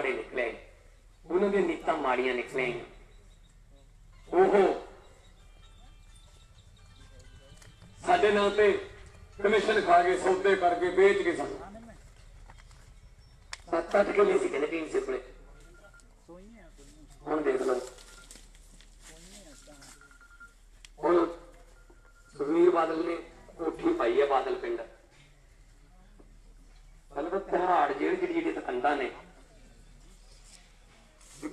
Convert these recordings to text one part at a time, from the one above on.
ਮਾੜੇ ਨਿਕਲੇ ਉਹਨਾਂ ਦੀਆਂ ਨੀਤਾਂ ਮਾੜੀਆਂ ਨਿਕਲੀਆਂ ਉਹ ਸਾਡੇ ਨਾਂ ਤੇ ਕਮਿਸ਼ਨ ਖਾ ਕੇ, ਸੌਦੇ ਕਰਕੇ ਵੇਚ ਕੇ ਸਾਨੂੰ। ਸੱਤ ਅੱਠ ਕਿੱਲੇ ਸੀ ਕਹਿੰਦੇ ਟੀਮ ਸੇ ਕੋਲੇ। ਹੁਣ ਦੇਖ ਲਓ। ਹੁਣ ਸੁਖਵੀਰ ਬਾਦਲ ਨੇ ਕੋਠੀ ਪਾਈ ਹੈ ਬਾਦਲ ਪਿੰਡ। ਪਹਿਲਾਂ ਤਾਂ ਤਿਹਾੜ ਜਿਹੜੀ ਜਿਹੜੀ ਜਿਹੜੀ ਨੇ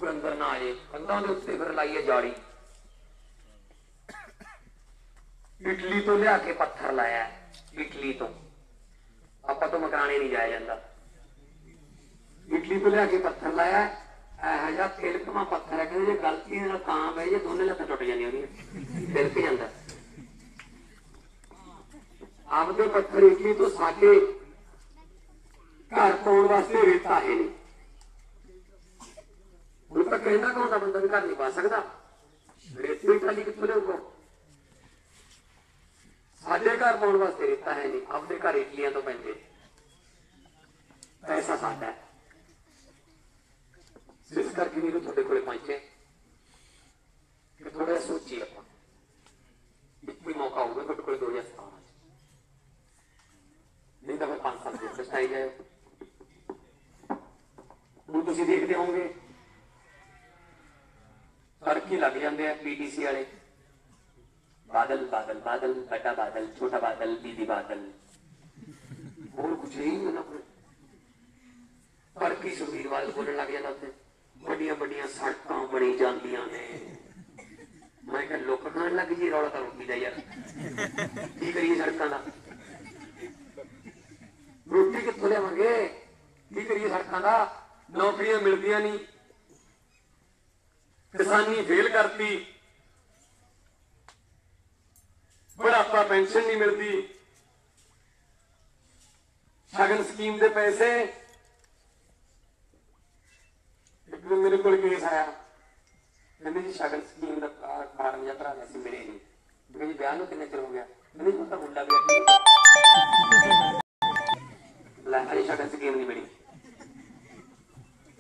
ਵੀ ਅੰਦਰ ਨਾ ਆ ਕੰਧਾਂ ਦੇ ਉੱਤੇ ਫਿਰ ਲਾਈਏ ਜਾੜੀ ਇਟਲੀ ਤੋਂ ਲਿਆ ਕੇ ਪੱਥਰ ਲਾਇਆ ਇਟਲੀ ਤੋਂ। ਆਪਾਂ ਤੋਂ ਮਕਰਾਣੇ ਨਹੀਂ ਜਾਇਆ ਜਾਂਦਾ। ਇਟਲੀ ਤੋਂ ਲਿਆ ਕੇ ਪੱਥਰ ਲਾਇਆ ਹੈ। ਇਹੋ ਜਿਹਾ ਤਿਲਕਮਾ ਪੱਥਰ ਹੈ ਕਹਿੰਦੇ ਜੇ ਗਲਤੀ ਨਾਲ ਤਾਂ ਬਹਿ ਜੇ, ਦੋਨੇ ਲੱਤਾਂ ਟੁੱਟ ਜਾਂਦੀਆਂ ਉਹਦੀਆਂ। ਤਿਲਕ ਜਾਂਦਾ। ਆਪਦੇ ਪੱਥਰ ਇਟਲੀ ਤੋਂ ਸਾਡੇ ਘਰ ਪਾਉਣ ਵਾਸਤੇ ਰੇਤਾ ਹੈ ਨਹੀਂ। ਹੁਣ ਕਹਿੰਦਾ ਕੌਣ ਦਾ ਬੰਦਾ ਵੀ ਘਰ ਨਹੀਂ ਪਾ ਸਕਦਾ। ਰੇਤੇ ਦੀ ਟਾਲੀ ਕਿੱਥੋਂ ਲਿਆਊਗਾ? ਸਾਡੇ ਘਰ ਪਾਉਣ ਵਾਸਤੇ ਰੇਤਾ ਹੈ ਨਹੀਂ, ਆਪਦੇ ਘਰ ਇਟਲੀਆਂ ਤੋਂ ਪੈਂਦੇ। ਪੈਸਾ ਸਾਡਾ ਇਸ ਕਰਕੇ ਵੀਰੋ ਤੁਹਾਡੇ ਕੋਲੇ ਪਹੁੰਚੇ ਕਿ ਥੋੜਾ ਸੋਚੀ ਆਪਾਂ। ਇੱਕ ਵੀ ਮੌਕਾ ਹੋਊਗਾ ਤੁਹਾਡੇ ਕੋਲੇ 2017 ਚ। ਨਹੀਂ ਤਾਂ ਫਿਰ 5 ਸਾਲ ਦੇ ਵਿੱਚ ਜਾਏ ਉਹ ਤੁਸੀਂ ਦੇਖਦੇ ਹੋਵੋਗੇ ਫ਼ਰਕ ਹੀ ਲੱਗ ਜਾਂਦੇ ਆ ਪੀਟੀਸੀ ਵਾਲੇ। ਬਾਦਲ ਬਾਦਲ ਬਾਦਲ ਬਟਾ ਬਾਦਲ, ਛੋਟਾ ਬਾਦਲ ਦੀਦੀ ਬਾਦਲ। ਹੋਰ ਕੁਝ ਨਹੀਂ ਉਹਨਾਂ ਕੋਲ। ਫ਼ਰਕ ਹੀ ਬੋਲਣ ਲੱਗ ਜਾਂਦਾ ਉੱਥੇ। ਵੱਡੀਆਂ ਵੱਡੀਆਂ ਸੜਕਾਂ ਬਣੀ ਜਾਂਦੀਆਂ ਨੇ। ਮੈਂ ਕਿਹਾ ਲੋਕ ਖਾਣ ਲੱਗ ਜੀ ਰੌਲਾ ਤਾਂ ਰੋਟੀ ਦਾ ਯਾਰ ਕੀ ਕਰੀਏ ਸੜਕਾਂ ਦਾ? ਰੋਟੀ ਕਿੱਥੋਂ ਲਿਆਵਾਂਗੇ? ਕੀ ਕਰੀਏ ਸੜਕਾਂ ਦਾ? ਨੌਕਰੀਆਂ ਮਿਲਦੀਆਂ ਨਹੀਂ। ਕਿਸਾਨੀ ਫੇਲ ਕਰਤੀ। ਬੁਢਾਪਾ ਪੈਨਸ਼ਨ ਨਹੀਂ ਮਿਲਦੀ। ਸ਼ਗਨ ਸਕੀਮ ਦੇ ਪੈਸੇ। ਇੱਕ ਦਿਨ ਮੇਰੇ ਕੋਲ ਕੇਸ ਆਇਆ। ਕਹਿੰਦੇ ਜੀ ਸ਼ਗਨ ਸਕੀਮ ਦਾ ਕਾ- ਜਾਂ ਭਰਾ ਸੀ ਮੇਰੇ ਨਹੀਂ। ਮੈਂ ਜੀ ਵਿਆਹ ਨੂੰ ਕਿੰਨੇ ਚਿਰ ਹੋ ਗਿਆ? ਕਹਿੰਦੇ ਤਾਂ ਮੁੰਡਾ ਵੀ ਲੈ ਹਰੀ ਸ਼ਗਨ ਸਕੀਮ ਨਹੀਂ ਮਿਲੀ।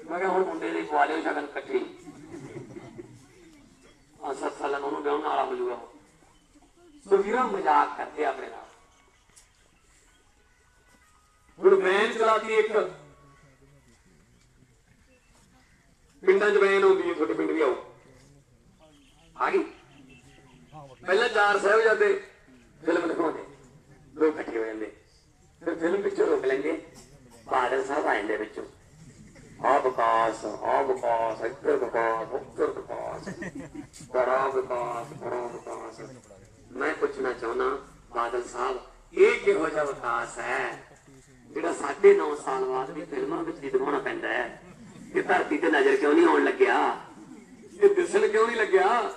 ਮੈਂ ਕਿਹਾ ਹੁਣ ਮੁੰਡੇ ਲਈ ਪਵਾ ਲਿਓ ਸ਼ਗਨ ਇਕੱਠੀ। ਵਾਲਾ ਹੋ ਜਾਊਗਾ ਵੀਰਾਂ, ਮਜ਼ਾਕ ਕਰਦੇ ਆ ਆਪਣੇ ਨਾਲ। ਹੁਣ ਵੈਨ ਚਲਾਤੀ ਇੱਕ ਪਿੰਡਾਂ 'ਚ ਵੈਨ ਆਉਂਦੀ ਹੈ, ਤੁਹਾਡੇ ਪਿੰਡ ਵੀ ਆਓ। ਆ ਗਈ? ਪਹਿਲਾਂ ਚਾਰ ਸਾਹਿਬਜ਼ਾਦੇ ਫਿਲਮ ਦਿਖਾਉਂਦੇ, ਲੋਕ ਇਕੱਠੇ ਹੋ ਜਾਂਦੇ। ਫਿਰ ਫਿਲਮ ਪਿੱਛੋਂ ਰੋਕ ਲੈਂਦੇ, ਬਾਦਲ ਸਾਹਿਬ ਆਏ ਦੇ ਵਿੱਚੋਂ। ਵਿਕਾਸ ਆ ਵਿਕਾਸ ਇੱਧਰ ਵਿਕਾਸ ਉੱਧਰ ਵਿਕਾਸ ਬੜਾ ਵਿਕਾਸ ਬੜਾ ਵਿਕਾਸ ਮੈਂ ਪੁੱਛਣਾ ਚਾਹੁੰਦਾ, ਬਾਦਲ ਸਾਹਿਬ, ਇਹ ਕਿਹੋ ਜਿਹਾ ਵਿਕਾਸ ਹੈ? ਜਿਹੜਾ 9.5 ਸਾਲ ਬਾਅਦ ਵੀ ਫਿਲਮਾਂ ਵਿੱਚ ਵੀ ਦਿਖਾਉਣਾ ਪੈਂਦਾ ਹੈ। ਕਿ ਧਰਤੀ ਤੇ ਨਜ਼ਰ ਕਿਉਂ ਨਹੀਂ ਆਉਣ ਲੱਗਿਆ? ਇਹ ਦਿਸਣ ਕਿਉਂ ਨਹੀਂ ਲੱਗਿਆ?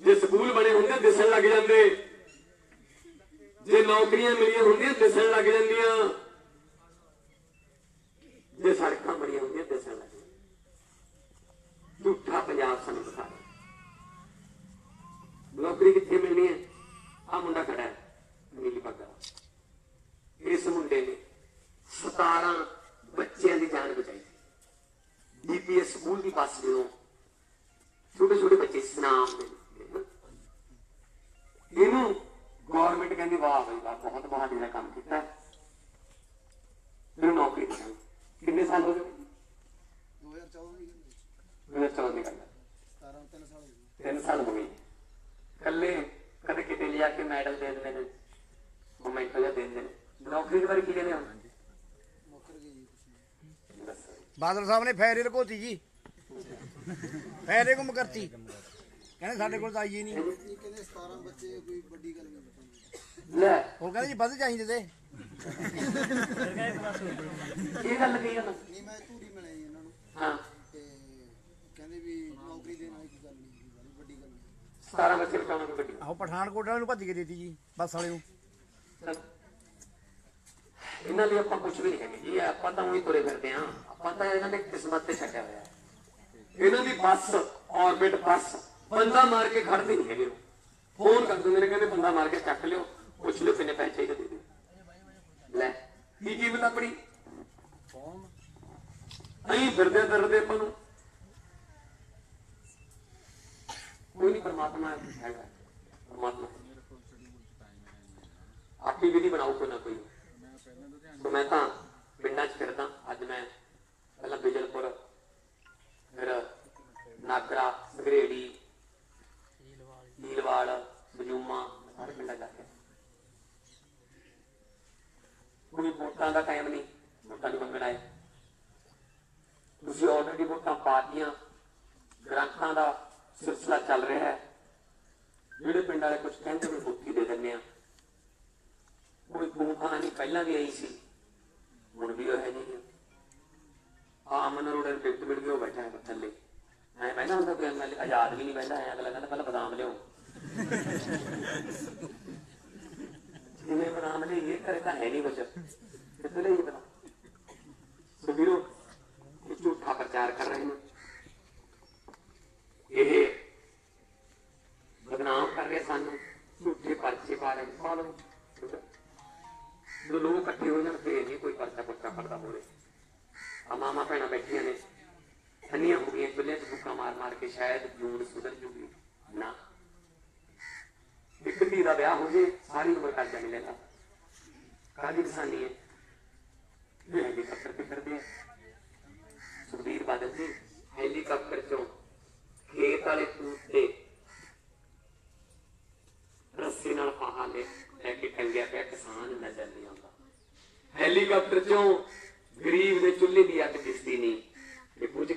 ਜੇ ਸਕੂਲ ਬਣੇ ਹੁੰਦੇ, ਦਿਸਣ ਲੱਗ ਜਾਂਦੇ। ਜੇ ਨੌਕਰੀਆਂ ਮਿਲੀਆਂ ਹੁੰਦੀਆਂ, ਦਿਸਣ ਲੱਗ ਜਾਂਦੀਆਂ ਜੇ ਸੜਕਾਂ ਬਣੀਆਂ ਹੁੰਦੀਆਂ ਦਿਸਣ ਲੱਗ ਜਾਂਦੀਆਂ ਝੂਠਾ ਪੰਜਾਬ ਸਾਨੂੰ ਦਿਖਾ ਰਿਹਾ। ਨੌਕਰੀ ਕਿੱਥੇ ਮਿਲਣੀ ਹੈ ਆ ਮੁੰਡਾ ਖੜਾ ਹੈ ਨੀਲੀ ਪੱਗ ਵਾਲਾ ਇਸ ਮੁੰਡੇ ਨੇ। 17 ਬੱਚਿਆਂ ਦੀ ਜਾਨ ਬਚਾਈ ਡੀਪੀਐਸ ਸਕੂਲ ਦੀ ਬੱਸ ਜਦੋਂ ਛੋਟੇ ਛੋਟੇ ਬੱਚੇ ਸਨਾਮ ਦੇ। ਇਹਨੂੰ ਗਵਰਨਮੈਂਟ ਕਹਿੰਦੀ ਵਾਹ ਬਈ ਵਾਹ ਬਹੁਤ ਬਹਾਦਰੀ ਦਾ ਕੰਮ ਕੀਤਾ। ਇਹਨੂੰ ਨੌਕਰੀ ਕਿੰਨੇ ਸਾਲ ਹੋ ਗਏ? 2014 ਦੀ ਮੇਰੇ ਚੌਥ ਦੀ ਗੱਲ ਹੈ। 17 3 ਸਾਲ ਹੋ ਗਏ। ਤਿੰਨ ਸਾਲ ਹੋ ਗਏ ਕੱਲੇ ਕਦੇ ਕਿਤੇ ਲਿਆ ਕੇ ਮੈਡਲ ਦੇ ਦਿੰਦੇ ਨੇ ਮੋਮੈਂਟੋ ਜਿਹਾ ਦੇ ਦਿੰਦੇ ਨੇ ਨੌਕਰੀ ਦੇ ਬਾਰੇ ਕੀ ਕਹਿੰਦੇ ਹੋ ਮੁੱਕਰ ਗਏ ਜੀ ਕੁਛ ਨਹੀਂ ਦੱਸੋ ਬਾਦਲ ਸਾਹਿਬ ਨੇ ਫੈਰੇ ਲਕੋਤੀ ਜੀ। ਫੈਰੇ ਗੁੰਮ ਕਰਤੀ। ਕਹਿੰਦੇ ਸਾਡੇ ਕੋਲ ਤਾਂ ਆਈ ਹੀ ਨਹੀਂ। ਕਹਿੰਦੇ 17 ਬੱਚੇ ਕੋਈ ਵੱਡੀ ਗੱਲ ਨਹੀਂ ਲੈ। ਉਹ ਕਹਿੰਦੇ ਜੀ ਵੱਧ ਚਾਹੀਦੇ ਤੇ। ਇਹ ਗੱਲ ਕਹੀ ਉਹਨਾਂ ਨਹੀਂ ਮੈਂ ਧੂਰੀ ਮਿਲਿਆ ਜੀ ਇਹਨਾਂ ਨੂੰ। ਹਾਂ। ਤੇ ਕਹਿੰਦੇ ਵੀ ਨੌਕਰੀ ਦੇਣਾ ਇੱਕ ਗੱਲ ਨਹੀਂ ਜੀ, ਬੜੀ ਵੱਡੀ ਗੱਲ ਨਹੀਂ। 17 ਬੱਚੇ ਬਚਾਉਣਾ ਕੋਈ ਵੱਡੀ ਆਹੋ ਪਠਾਨਕੋਟ ਵਾਲੇ ਨੂੰ ਭੱਜ ਕੇ ਦੇਤੀ ਜੀ ਬੱਸ ਵਾਲੇ ਨੂੰ। ਇਹਨਾਂ ਲਈ ਆਪਾਂ ਕੁਝ ਵੀ ਨਹੀਂ ਹੈਗੇ। ਜੀ ਆਪਾਂ ਤਾਂ ਉਹੀ ਤੁਰੇ ਫਿਰਦੇ ਆ ਆਪਾਂ ਤਾਂ ਇਹਨਾਂ ਨੇ ਕਿਸਮਤ ਤੇ ਛੱਡਿਆ ਹੋਇਆ। ਇਹਨਾਂ ਦੀ ਬੱਸ ਆਰਬਿਟ ਬੱਸ, ਬੰਦਾ ਮਾਰ ਕੇ ਖੜਦੀ ਨਹੀਂ ਹੈਗੀ। ਫੋਨ ਕਰ ਦਿੰਦੇ ਨੇ, ਕਹਿੰਦੇ ਬੰਦਾ ਮਾਰ ਕੇ ਚੱਕ ਲਿਓ, ਪੁੱਛ ਲਿਓ ਕਿੰਨੇ ਪੈਸੇ ਚਾਹੀਦੇ ਦੇ ਦਿਓ। ਲੈ, ਕੀ ਕੀਮਤ ਆਪਣੀ? ਅਸੀਂ ਫਿਰਦੇ ਫਿਰਦੇ ਆਪਾਂ ਨੂੰ। ਕੋਈ ਨਹੀਂ, ਪਰਮਾਤਮਾ ਹੈਗਾ। ਪਰਮਾਤਮਾ। ਆਪੀ ਵਿਧੀ ਬਣਾਓ ਕੋਈ ਨਾ ਕੋਈ। ਸੋ ਮੈਂ ਤਾਂ ਪਿੰਡਾਂ 'ਚ ਫਿਰਦਾ, ਅੱਜ ਮੈਂ ਪਹਿਲਾਂ ਬਿਜਲਪੁਰ, ਫਿਰ ਨਾਗਰਾ ਸਗਰੇੜੀ ਨੀਲਵਾਲ ਬਜੂਮਾ, ਸਾਰੇ ਪਿੰਡਾਂ ਜਾ ਕੇ। ਕੋਈ ਵੋਟਾਂ ਦਾ ਟਾਈਮ ਨਹੀਂ, ਵੋਟਾਂ ਨਹੀਂ ਮੰਗਣ ਆਏ। ਤੁਸੀਂ ਆਲਰੇਡੀ ਵੋਟਾਂ ਪਾਤੀਆਂ ਗ੍ਰਾਂਟਾਂ ਦਾ ਸਿਲਸਿਲਾ ਚੱਲ ਰਿਹਾ ਹੈ। ਜਿਹੜੇ ਪਿੰਡ ਵਾਲੇ ਕੁਝ ਕਹਿੰਦੇ ਵੀ ਬੁੱਕੀ ਦੇ ਦਿੰਦੇ ਆ। ਕੋਈ ਖੂਨਖਾਨਾ ਨਹੀਂ, ਪਹਿਲਾਂ ਵੀ ਆਈ ਸੀ। ਰੋਡ ਤੇ ਬੈਠਾ ਹੈ ਥੱਲੇ। ਐ ਬੈਠਾ ਹੁੰਦਾ ਕੋਈ ਐਮਐਲਏ ਆਜ਼ਾਦ ਵੀ ਨਹੀਂ ਬੈਠਾ ਐ ਅਗਲਾ ਕਹਿੰਦਾ ਪਹਿਲਾਂ ਬਦਾਮ ਲਿਓ ਜਿਵੇਂ ਬਦਾਮ ਲਈ ਇਹ ਕਰੇ ਤਾਂ ਹੈ ਨਹੀਂ ਕੁਝ ਕਿੱਥੇ ਲਈ ਬਦਾਮ? ਸੋ ਵੀਰੋ, ਇਹ ਝੂਠਾ ਪ੍ਰਚਾਰ ਕਰ ਰਹੇ ਨੇ। ਇਹ ਬਦਨਾਮ ਕਰ ਰਹੇ ਸਾਨੂੰ। ਝੂਠੇ ਪਰਚੇ ਪਾ ਰਹੇ ਪਾ ਲਓ। ਜਦੋਂ ਲੋਕ ਇਕੱਠੇ ਹੋ ਜਾਣ, ਫੇਰ ਨਹੀਂ ਕੋਈ ਪਰਚਾ ਪੁੱਛਾ ਕਰਦਾ ਹੋਵੇ। ਆ ਮਾਮਾ ਭੈਣਾਂ ਬੈਠੀਆਂ ਨੇ। ਅੰਨੀਆਂ ਹੋ ਗਈਆਂ ਚੁੱਲ੍ਹੇ 'ਚ ਫੁੱਕਾ ਮਾਰ ਮਾਰ ਕੇ ਸ਼ਾਇਦ ਜੂਨ ਸੁਧਰ ਜੂਗੀ। ਨਾ। ਇੱਕ ਧੀ ਦਾ ਵਿਆਹ ਹੋ ਜੇ, ਸਾਰੀ ਉਮਰ ਕਰਜ਼ਾ ਮਿਲੇਗਾ ਕਾਹਦੀ ਕਿਸਾਨੀ ਹੈ? ਹੈਲੀਕਾਪਟਰ ਤੇ ਕਰਦੇ ਆ? ਸੁਖਬੀਰ ਬਾਦਲ ਜੀ, ਹੈਲੀਕਾਪਟਰ ਚੋਂ ਖੇਤ ਵਾਲੇ ਖੂਹ ਤੇ ਰੱਸੀ ਨਾਲ ਫਾਹਾ ਲੈ ਲੈ ਕੇ ਟੰਗਿਆ ਪਿਆ ਕਿਸਾਨ ਨਜ਼ਰ ਨਹੀਂ ਆਉਂਦਾ। ਹੈਲੀਕਾਪਟਰ ਚੋਂ ਗਰੀਬ ਦੇ ਚੁੱਲ੍ਹੇ ਦੀ ਅੱਗ ਦਿਸਦੀ ਨਹੀਂ। ਇਹ ਪੁੱਛ